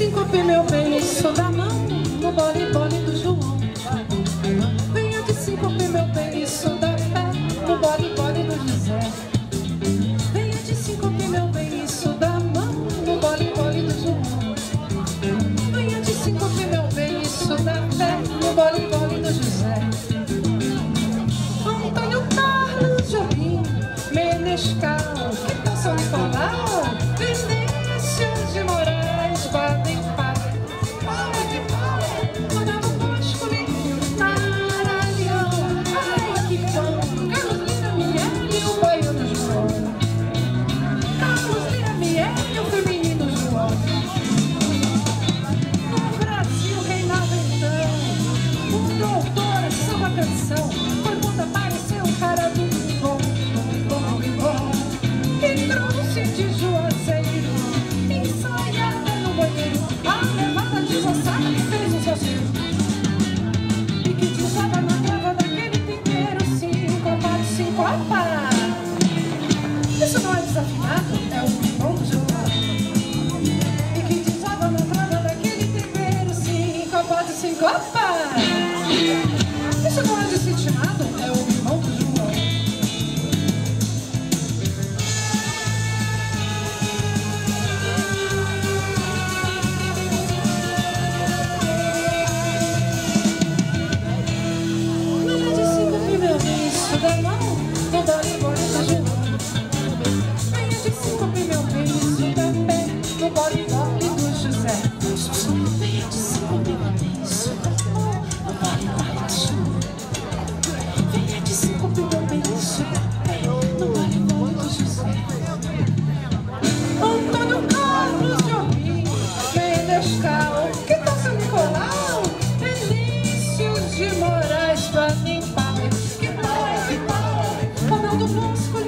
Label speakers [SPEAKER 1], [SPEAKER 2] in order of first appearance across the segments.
[SPEAKER 1] Assim síncope, meu bem, isso da mão No bole, bole do João. Venha de assim síncope, meu bem, isso da pé No bole, bole do José. Venha de assim síncope, meu bem, isso da mão No bole, bole do João. Venha de síncope, meu bem, isso da pé No bole, bole do José. Antônio Carlos Jobim Menescal um doutor de samba canção, foi quando apareceu o cara do bom, que trouxe de Juazeiro, ensaiada no banheiro, a levada desossada que fez um sozinho. E que desaba na trava daquele pinheiro, sincopa, sincopa. Isso não é desafinado, é o bom do João. E que desaba na trava daquele tempero, sincopa, sincopa. Isso é o irmão O meu Não vale muito Carlos de Orbim Menescal Que tá seu Nicolau Vinícius de Moraes Valim Paulo tá? Que tal, que tal? Ronaldo Bosco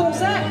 [SPEAKER 1] ton sac